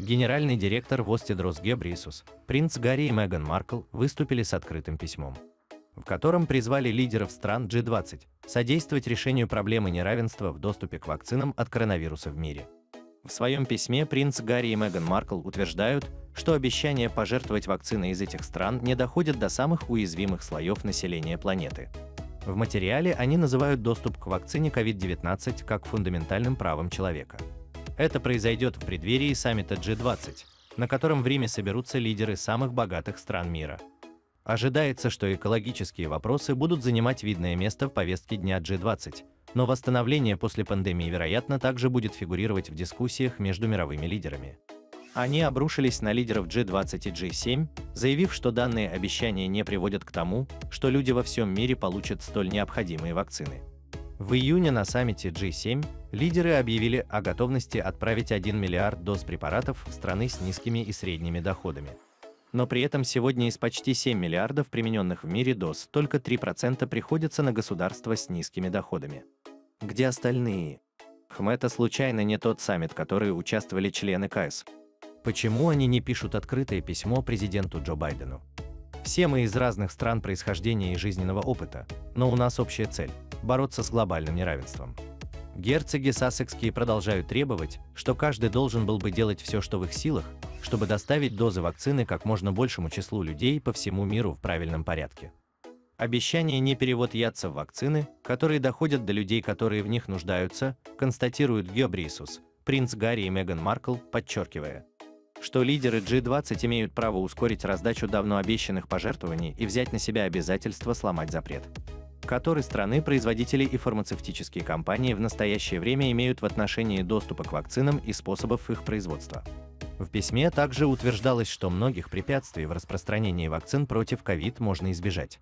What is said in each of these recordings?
генеральный директор Востедрос Гебрисус, принц Гарри и Меган Маркл выступили с открытым письмом, в котором призвали лидеров стран G20 содействовать решению проблемы неравенства в доступе к вакцинам от коронавируса в мире. В своем письме принц Гарри и Меган Маркл утверждают, что обещания пожертвовать вакциной из этих стран не доходят до самых уязвимых слоев населения планеты. В материале они называют доступ к вакцине COVID-19 как фундаментальным правом человека. Это произойдет в преддверии саммита G20, на котором в Риме соберутся лидеры самых богатых стран мира. Ожидается, что экологические вопросы будут занимать видное место в повестке дня G20, но восстановление после пандемии, вероятно, также будет фигурировать в дискуссиях между мировыми лидерами. Они обрушились на лидеров G20 и G7, заявив, что данные обещания не приводят к тому, что люди во всем мире получат столь необходимые вакцины. В июне на саммите G7 лидеры объявили о готовности отправить 1 миллиард доз препаратов в страны с низкими и средними доходами. Но при этом сегодня из почти 7 миллиардов примененных в мире доз только 3% приходятся на государства с низкими доходами. Где остальные? Хм, это случайно не тот саммит, который участвовали члены КС. Почему они не пишут открытое письмо президенту Джо Байдену? Все мы из разных стран происхождения и жизненного опыта, но у нас общая цель – бороться с глобальным неравенством. Герцоги Сассекские продолжают требовать, что каждый должен был бы делать все, что в их силах, чтобы доставить дозы вакцины как можно большему числу людей по всему миру в правильном порядке. Обещание не перевод ядца в вакцины, которые доходят до людей, которые в них нуждаются, констатирует Геобрисус, принц Гарри и Меган Маркл, подчеркивая, что лидеры G20 имеют право ускорить раздачу давно обещанных пожертвований и взять на себя обязательство сломать запрет который страны-производители и фармацевтические компании в настоящее время имеют в отношении доступа к вакцинам и способов их производства. В письме также утверждалось, что многих препятствий в распространении вакцин против ковид можно избежать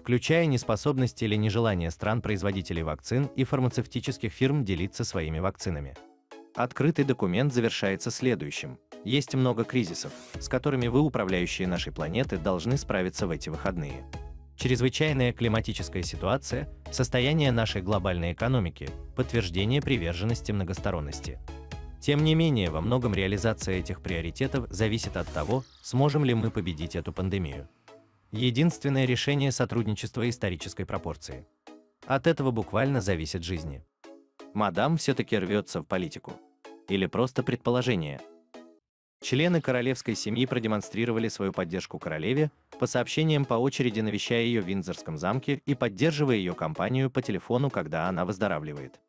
включая неспособность или нежелание стран-производителей вакцин и фармацевтических фирм делиться своими вакцинами. Открытый документ завершается следующим. Есть много кризисов, с которыми вы, управляющие нашей планеты, должны справиться в эти выходные. Чрезвычайная климатическая ситуация, состояние нашей глобальной экономики, подтверждение приверженности многосторонности. Тем не менее, во многом реализация этих приоритетов зависит от того, сможем ли мы победить эту пандемию. Единственное решение сотрудничества исторической пропорции. От этого буквально зависит жизни. Мадам все-таки рвется в политику. Или просто предположение – Члены королевской семьи продемонстрировали свою поддержку королеве, по сообщениям по очереди навещая ее в Виндзорском замке и поддерживая ее компанию по телефону, когда она выздоравливает.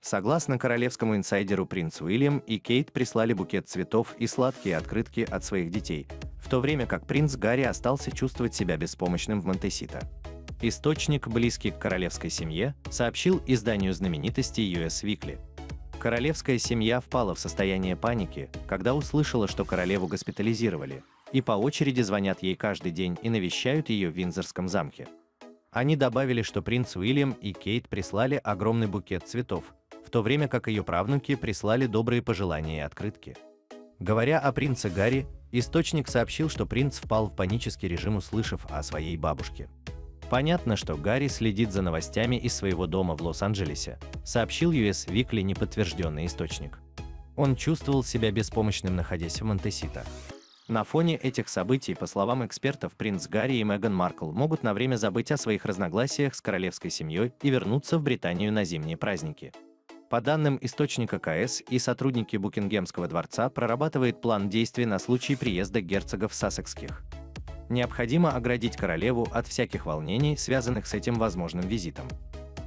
Согласно королевскому инсайдеру, принц Уильям и Кейт прислали букет цветов и сладкие открытки от своих детей, в то время как принц Гарри остался чувствовать себя беспомощным в Монтесита. Источник, близкий к королевской семье, сообщил изданию знаменитости US Weekly – Королевская семья впала в состояние паники, когда услышала, что королеву госпитализировали, и по очереди звонят ей каждый день и навещают ее в Виндзорском замке. Они добавили, что принц Уильям и Кейт прислали огромный букет цветов, в то время как ее правнуки прислали добрые пожелания и открытки. Говоря о принце Гарри, источник сообщил, что принц впал в панический режим, услышав о своей бабушке. Понятно, что Гарри следит за новостями из своего дома в Лос-Анджелесе, сообщил US Weekly неподтвержденный источник. Он чувствовал себя беспомощным, находясь в Монтесита. На фоне этих событий, по словам экспертов, принц Гарри и Меган Маркл могут на время забыть о своих разногласиях с королевской семьей и вернуться в Британию на зимние праздники. По данным источника КС и сотрудники Букингемского дворца прорабатывает план действий на случай приезда герцогов Сассекских необходимо оградить королеву от всяких волнений, связанных с этим возможным визитом.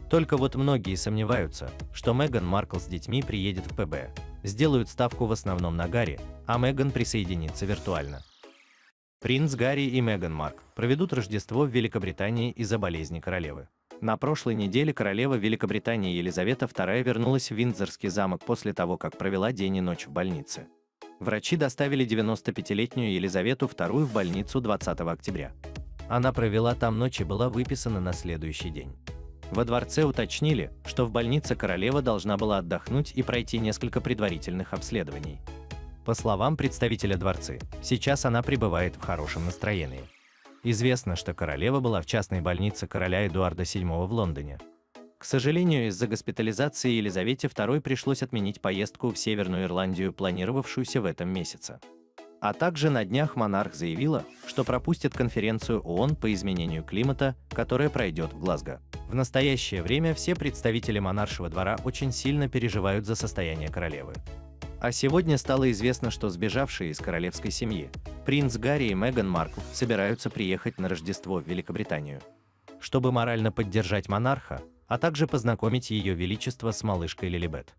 Только вот многие сомневаются, что Меган Маркл с детьми приедет в ПБ, сделают ставку в основном на Гарри, а Меган присоединится виртуально. Принц Гарри и Меган Марк проведут Рождество в Великобритании из-за болезни королевы. На прошлой неделе королева Великобритании Елизавета II вернулась в Виндзорский замок после того, как провела день и ночь в больнице. Врачи доставили 95-летнюю Елизавету II в больницу 20 октября. Она провела там ночь и была выписана на следующий день. Во дворце уточнили, что в больнице королева должна была отдохнуть и пройти несколько предварительных обследований. По словам представителя дворцы, сейчас она пребывает в хорошем настроении. Известно, что королева была в частной больнице короля Эдуарда VII в Лондоне. К сожалению, из-за госпитализации Елизавете II пришлось отменить поездку в Северную Ирландию, планировавшуюся в этом месяце. А также на днях монарх заявила, что пропустит конференцию ООН по изменению климата, которая пройдет в Глазго. В настоящее время все представители монаршего двора очень сильно переживают за состояние королевы. А сегодня стало известно, что сбежавшие из королевской семьи, принц Гарри и Меган Маркл собираются приехать на Рождество в Великобританию. Чтобы морально поддержать монарха, а также познакомить ее величество с малышкой Лилибет.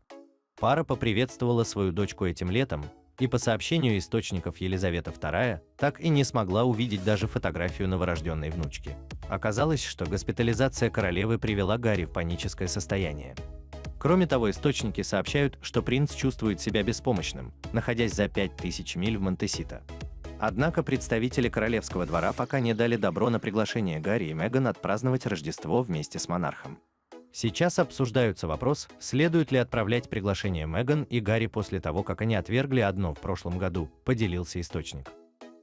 Пара поприветствовала свою дочку этим летом, и по сообщению источников Елизавета II так и не смогла увидеть даже фотографию новорожденной внучки. Оказалось, что госпитализация королевы привела Гарри в паническое состояние. Кроме того, источники сообщают, что принц чувствует себя беспомощным, находясь за 5000 миль в Монтесита. Однако представители королевского двора пока не дали добро на приглашение Гарри и Меган отпраздновать Рождество вместе с монархом. Сейчас обсуждаются вопрос, следует ли отправлять приглашение Меган и Гарри после того, как они отвергли одно в прошлом году, поделился источник.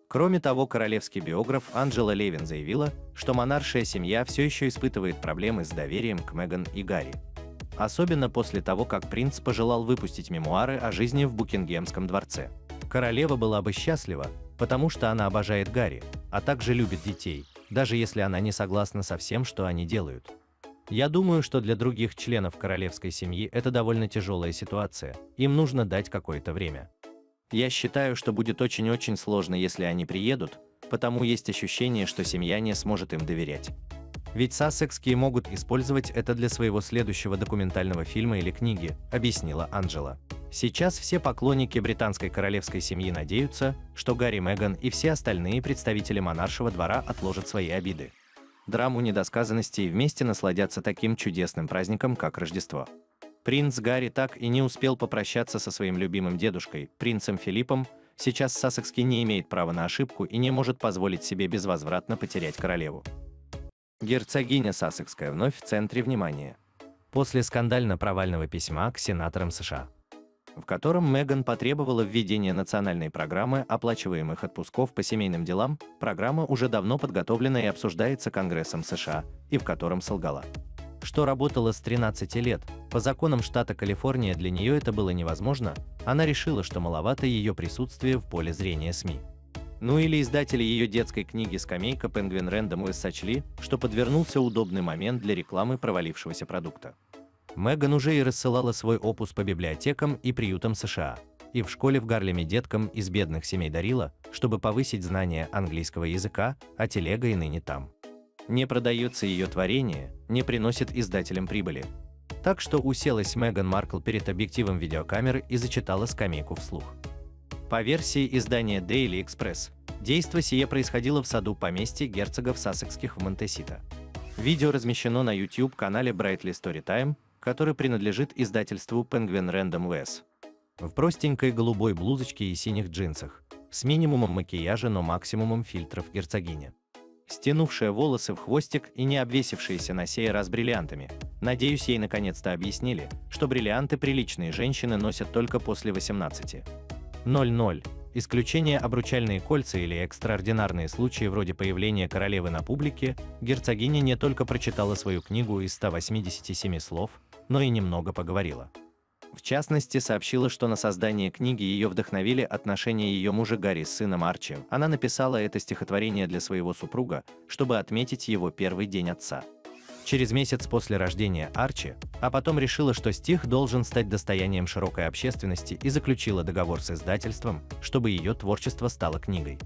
Кроме того, королевский биограф Анджела Левин заявила, что монаршая семья все еще испытывает проблемы с доверием к Меган и Гарри. Особенно после того, как принц пожелал выпустить мемуары о жизни в Букингемском дворце. Королева была бы счастлива, потому что она обожает Гарри, а также любит детей, даже если она не согласна со всем, что они делают. Я думаю, что для других членов королевской семьи это довольно тяжелая ситуация, им нужно дать какое-то время. Я считаю, что будет очень-очень сложно, если они приедут, потому есть ощущение, что семья не сможет им доверять. Ведь сассекские могут использовать это для своего следующего документального фильма или книги, объяснила Анджела. Сейчас все поклонники британской королевской семьи надеются, что Гарри Меган и все остальные представители монаршего двора отложат свои обиды драму недосказанности и вместе насладятся таким чудесным праздником, как Рождество. Принц Гарри так и не успел попрощаться со своим любимым дедушкой, принцем Филиппом, сейчас Сассекский не имеет права на ошибку и не может позволить себе безвозвратно потерять королеву. Герцогиня Сассекская вновь в центре внимания. После скандально-провального письма к сенаторам США в котором Меган потребовала введения национальной программы оплачиваемых отпусков по семейным делам, программа уже давно подготовлена и обсуждается Конгрессом США, и в котором солгала. Что работала с 13 лет, по законам штата Калифорния для нее это было невозможно, она решила, что маловато ее присутствие в поле зрения СМИ. Ну или издатели ее детской книги «Скамейка» Пенгвин Рэндом сочли, что подвернулся удобный момент для рекламы провалившегося продукта. Меган уже и рассылала свой опус по библиотекам и приютам США, и в школе в Гарлеме деткам из бедных семей дарила, чтобы повысить знания английского языка, а телега и ныне там. Не продается ее творение, не приносит издателям прибыли. Так что уселась Меган Маркл перед объективом видеокамеры и зачитала скамейку вслух. По версии издания Daily Express, действо сие происходило в саду поместья герцогов Сассекских в Монтесита. Видео размещено на YouTube-канале Brightly Storytime, который принадлежит издательству Penguin Random Wes. В простенькой голубой блузочке и синих джинсах, с минимумом макияжа, но максимумом фильтров герцогиня. Стянувшая волосы в хвостик и не обвесившаяся на сей раз бриллиантами. Надеюсь, ей наконец-то объяснили, что бриллианты приличные женщины носят только после 18. 00. Исключение обручальные кольца или экстраординарные случаи вроде появления королевы на публике, герцогиня не только прочитала свою книгу из 187 слов, но и немного поговорила. В частности, сообщила, что на создание книги ее вдохновили отношения ее мужа Гарри с сыном Арчи. Она написала это стихотворение для своего супруга, чтобы отметить его первый день отца. Через месяц после рождения Арчи, а потом решила, что стих должен стать достоянием широкой общественности и заключила договор с издательством, чтобы ее творчество стало книгой.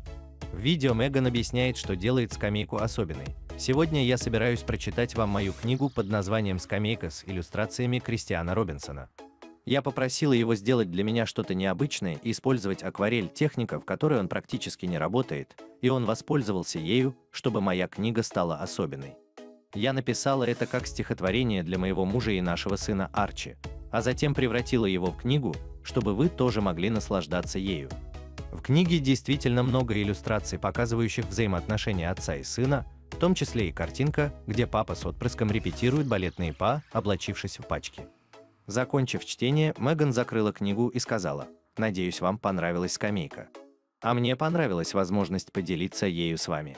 В видео Меган объясняет, что делает скамейку особенной, Сегодня я собираюсь прочитать вам мою книгу под названием «Скамейка» с иллюстрациями Кристиана Робинсона. Я попросила его сделать для меня что-то необычное и использовать акварель, техника, в которой он практически не работает, и он воспользовался ею, чтобы моя книга стала особенной. Я написала это как стихотворение для моего мужа и нашего сына Арчи, а затем превратила его в книгу, чтобы вы тоже могли наслаждаться ею. В книге действительно много иллюстраций, показывающих взаимоотношения отца и сына, в том числе и картинка, где папа с отпрыском репетирует балетные па, облачившись в пачки. Закончив чтение, Меган закрыла книгу и сказала, «Надеюсь, вам понравилась скамейка. А мне понравилась возможность поделиться ею с вами».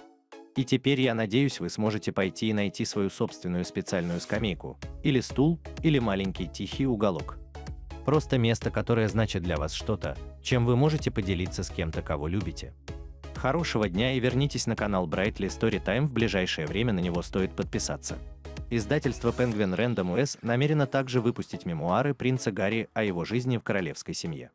И теперь я надеюсь, вы сможете пойти и найти свою собственную специальную скамейку, или стул, или маленький тихий уголок. Просто место, которое значит для вас что-то, чем вы можете поделиться с кем-то, кого любите. Хорошего дня и вернитесь на канал Brightly Storytime в ближайшее время на него стоит подписаться. Издательство Penguin Random US намерено также выпустить мемуары принца Гарри о его жизни в королевской семье.